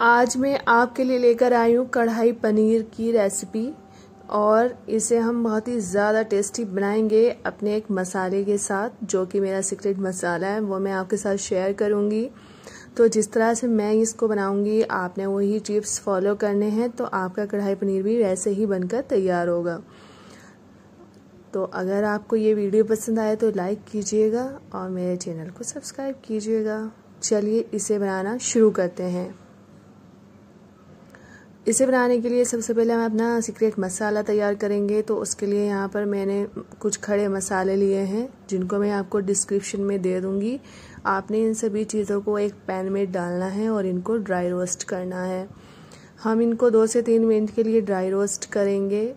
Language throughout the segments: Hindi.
आज मैं आपके लिए लेकर आई हूँ कढ़ाई पनीर की रेसिपी और इसे हम बहुत ही ज़्यादा टेस्टी बनाएँगे अपने एक मसाले के साथ, जो कि मेरा सीक्रेट मसाला है, वो मैं आपके साथ शेयर करूँगी। तो जिस तरह से मैं इसको बनाऊँगी, आपने वही टिप्स फॉलो करने हैं तो आपका कढ़ाई पनीर भी वैसे ही बनकर तैयार होगा। तो अगर आपको ये वीडियो पसंद आए तो लाइक कीजिएगा और मेरे चैनल को सब्सक्राइब कीजिएगा। चलिए इसे बनाना शुरू करते हैं। इसे बनाने के लिए सबसे पहले हम अपना सीक्रेट मसाला तैयार करेंगे तो उसके लिए यहाँ पर मैंने कुछ खड़े मसाले लिए हैं, जिनको मैं आपको डिस्क्रिप्शन में दे दूँगी। आपने इन सभी चीज़ों को एक पैन में डालना है और इनको ड्राई रोस्ट करना है। हम इनको दो से तीन मिनट के लिए ड्राई रोस्ट करेंगे।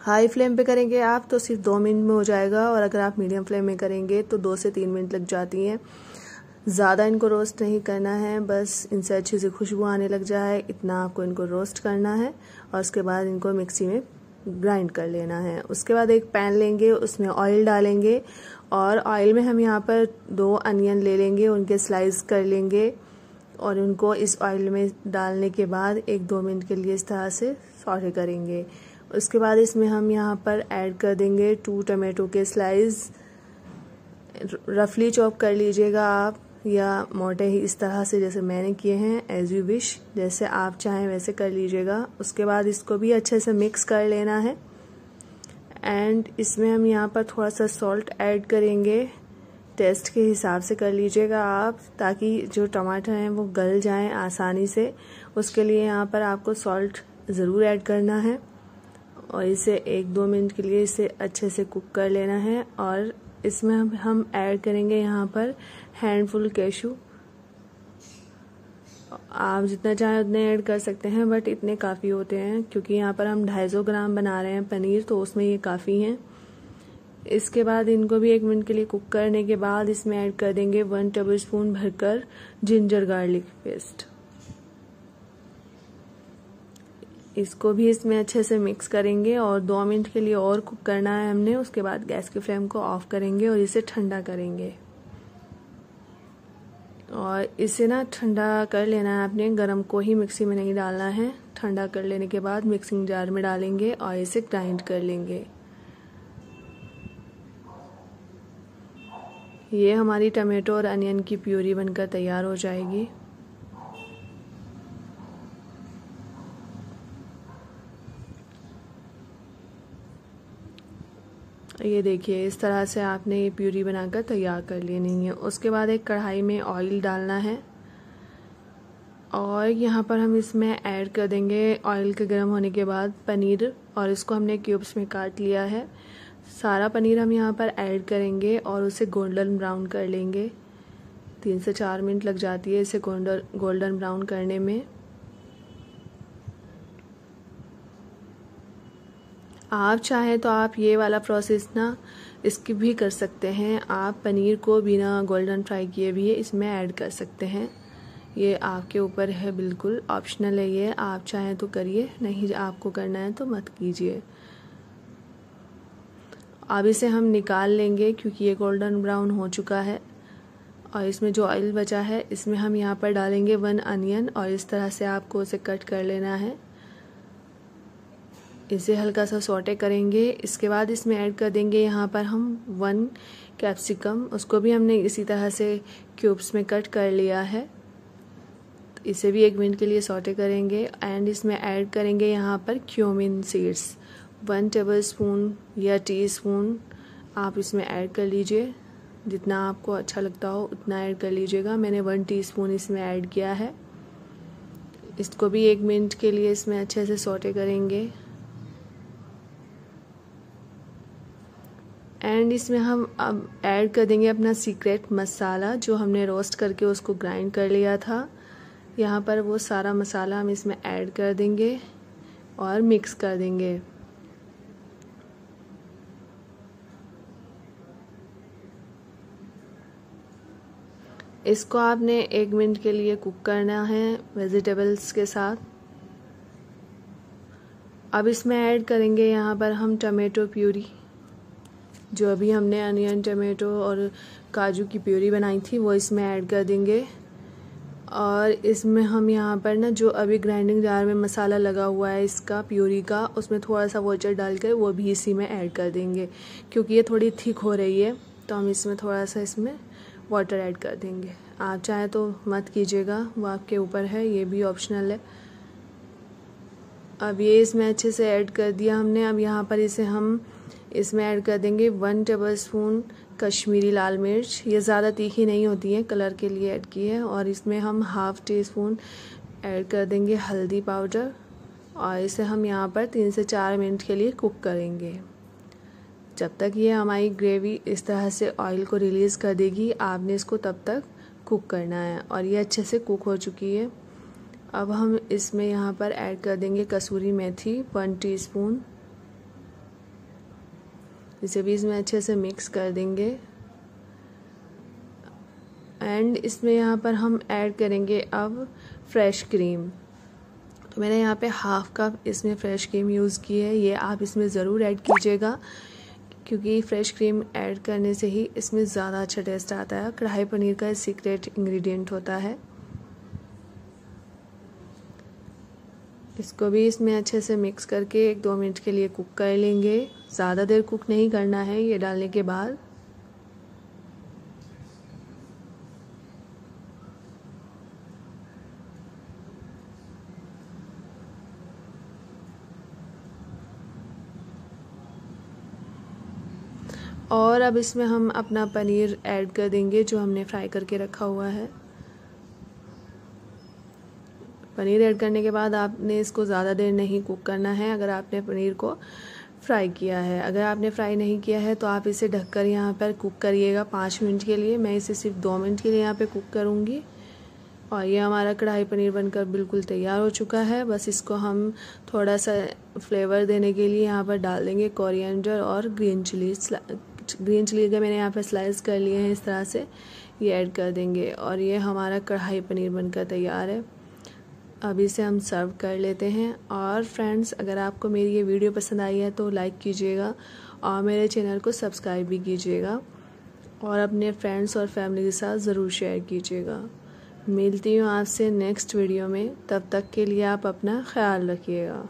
हाई फ्लेम पे करेंगे आप तो सिर्फ़ दो मिनट में हो जाएगा, और अगर आप मीडियम फ्लेम में करेंगे तो दो से तीन मिनट लग जाती हैं। ज़्यादा इनको रोस्ट नहीं करना है, बस इनसे अच्छी सी खुशबू आने लग जाए, इतना आपको इनको रोस्ट करना है और उसके बाद इनको मिक्सी में ग्राइंड कर लेना है। उसके बाद एक पैन लेंगे, उसमें ऑयल डालेंगे और ऑयल में हम यहाँ पर दो अनियन ले लेंगे, उनके स्लाइस कर लेंगे और उनको इस ऑयल में डालने के बाद एक दो मिनट के लिए इस तरह से सॉटे करेंगे। उसके बाद इसमें हम यहाँ पर ऐड कर देंगे टू टमाटो के स्लाइस रफली चॉप कर लीजिएगा आप। या मोटे ही इस तरह से जैसे मैंने किए हैं एज यू विश जैसे आप चाहें वैसे कर लीजिएगा। उसके बाद इसको भी अच्छे से मिक्स कर लेना है। एंड इसमें हम यहाँ पर थोड़ा सा सॉल्ट ऐड करेंगे। टेस्ट के हिसाब से कर लीजिएगा आप, ताकि जो टमाटर हैं वो गल जाएँ आसानी से। उसके लिए यहाँ पर आपको सॉल्ट ज़रूर ऐड करना है। और इसे एक दो मिनट के लिए इसे अच्छे से कुक कर लेना है। और इसमें हम ऐड करेंगे यहाँ पर हैंडफुल कैशू आप जितना चाहें उतने ऐड कर सकते हैं बट इतने काफ़ी होते हैं, क्योंकि यहाँ पर हम ढाई सौ ग्राम बना रहे हैं पनीर तो उसमें ये काफ़ी हैं। इसके बाद इनको भी एक मिनट के लिए कुक करने के बाद इसमें ऐड कर देंगे वन टेबल स्पून भरकर जिंजर गार्लिक पेस्ट इसको भी इसमें अच्छे से मिक्स करेंगे और दो मिनट के लिए और कुक करना है हमने, उसके बाद गैस की फ्लेम को ऑफ़ करेंगे और इसे ठंडा करेंगे। और इसे ना ठंडा कर लेना है आपने, गरम को ही मिक्सी में नहीं डालना है। ठंडा कर लेने के बाद मिक्सिंग जार में डालेंगे और इसे ग्राइंड कर लेंगे। ये हमारी टमाटो और अनियन की प्यूरी बनकर तैयार हो जाएगी। ये देखिए, इस तरह से आपने ये प्यूरी बनाकर तैयार कर लेनी है। उसके बाद एक कढ़ाई में ऑयल डालना है। और यहाँ पर हम इसमें ऐड कर देंगे ऑयल के गर्म होने के बाद पनीर, और इसको हमने क्यूब्स में काट लिया है। सारा पनीर हम यहाँ पर ऐड करेंगे और उसे गोल्डन ब्राउन कर लेंगे। तीन से चार मिनट लग जाती है इसे गोल्डन गोल्डन ब्राउन करने में। आप चाहें तो आप ये वाला प्रोसेस ना इसकी भी कर सकते हैं। आप पनीर को बिना गोल्डन फ्राई किए भी इसमें ऐड कर सकते हैं। ये आपके ऊपर है बिल्कुल ऑप्शनल है ये। आप चाहें तो करिए, नहीं आपको करना है तो मत कीजिए। अब इसे हम निकाल लेंगे क्योंकि ये गोल्डन ब्राउन हो चुका है और इसमें जो ऑयल बचा है, इसमें हम यहाँ पर डालेंगे वन अनियन और इस तरह से आपको उसे कट कर लेना है। इसे हल्का सा सोटे करेंगे। इसके बाद इसमें ऐड कर देंगे यहाँ पर हम वन कैप्सिकम। उसको भी हमने इसी तरह से क्यूब्स में कट कर लिया है। इसे भी एक मिनट के लिए सोटे करेंगे एंड इसमें ऐड करेंगे यहाँ पर cumin seeds. One tablespoon या टी स्पून आप इसमें ऐड कर लीजिए। जितना आपको अच्छा लगता हो उतना ऐड कर लीजिएगा। मैंने वन टीस्पून इसमें ऐड किया है। इसको भी एक मिनट के लिए इसमें अच्छे से सोटे करेंगे। एंड इसमें हम अब ऐड कर देंगे अपना सीक्रेट मसाला जो हमने रोस्ट करके उसको ग्राइंड कर लिया था। यहाँ पर वो सारा मसाला हम इसमें ऐड कर देंगे और मिक्स कर देंगे। इसको आपने एक मिनट के लिए कुक करना है वेजिटेबल्स के साथ। अब इसमें ऐड करेंगे यहाँ पर हम टमाटो प्यूरी जो अभी हमने अनियन, टमेटो और काजू की प्यूरी बनाई थी, वो इसमें ऐड कर देंगे। और इसमें हम यहाँ पर ना, जो अभी ग्राइंडिंग जार में मसाला लगा हुआ है इसका, प्यूरी का, उसमें थोड़ा सा वॉचर डालकर वो भी इसी में ऐड कर देंगे। क्योंकि ये थोड़ी थिक हो रही है तो हम इसमें थोड़ा सा इसमें वाटर ऐड कर देंगे। आप चाहे तो मत कीजिएगा वो आपके ऊपर है, ये भी ऑप्शनल है। अब ये इसमें अच्छे से ऐड कर दिया हमने, अब यहाँ पर इसे हम इसमें ऐड कर देंगे वन टेबल स्पून कश्मीरी लाल मिर्च। ये ज़्यादा तीखी नहीं होती है, कलर के लिए ऐड की है। और इसमें हम हाफ़ टी स्पून ऐड कर देंगे हल्दी पाउडर। और इसे हम यहाँ पर तीन से चार मिनट के लिए कुक करेंगे। जब तक ये हमारी ग्रेवी इस तरह से ऑयल को रिलीज़ कर देगी, आपने इसको तब तक कुक करना है। और ये अच्छे से कुक हो चुकी है। अब हम इसमें यहाँ पर ऐड कर देंगे कसूरी मेथी वन टीस्पून। इसे भी इसमें अच्छे से मिक्स कर देंगे। एंड इसमें यहाँ पर हम ऐड करेंगे अब फ्रेश क्रीम तो मैंने यहाँ पे हाफ़ कप इसमें फ्रेश क्रीम यूज़ की है। ये आप इसमें ज़रूर ऐड कीजिएगा, क्योंकि फ्रेश क्रीम ऐड करने से ही इसमें ज़्यादा अच्छा टेस्ट आता है। कढ़ाई पनीर का सीक्रेट इंग्रेडिएंट होता है। इसको भी इसमें अच्छे से मिक्स करके एक दो मिनट के लिए कुक कर लेंगे। ज़्यादा देर कुक नहीं करना है ये डालने के बाद। और अब इसमें हम अपना पनीर ऐड कर देंगे जो हमने फ्राई करके रखा हुआ है। पनीर ऐड करने के बाद आपने इसको ज़्यादा देर नहीं कुक करना है, अगर आपने पनीर को फ्राई किया है। अगर आपने फ्राई नहीं किया है तो आप इसे ढककर यहाँ पर कुक करिएगा पाँच मिनट के लिए। मैं इसे सिर्फ़ दो मिनट के लिए यहाँ पे कुक करूँगी। और ये हमारा कढ़ाई पनीर बनकर बिल्कुल तैयार हो चुका है। बस इसको हम थोड़ा सा फ्लेवर देने के लिए यहाँ पर डाल देंगे कोरिएंडर और ग्रीन चिली ग्रीन चिली का मैंने यहाँ पर स्लाइस कर लिए हैं, इस तरह से ये ऐड कर देंगे। और ये हमारा कढ़ाई पनीर बनकर तैयार है। अभी से हम सर्व कर लेते हैं। और फ्रेंड्स, अगर आपको मेरी ये वीडियो पसंद आई है तो लाइक कीजिएगा और मेरे चैनल को सब्सक्राइब भी कीजिएगा और अपने फ्रेंड्स और फैमिली के साथ ज़रूर शेयर कीजिएगा। मिलती हूँ आपसे नेक्स्ट वीडियो में। तब तक के लिए आप अपना ख्याल रखिएगा।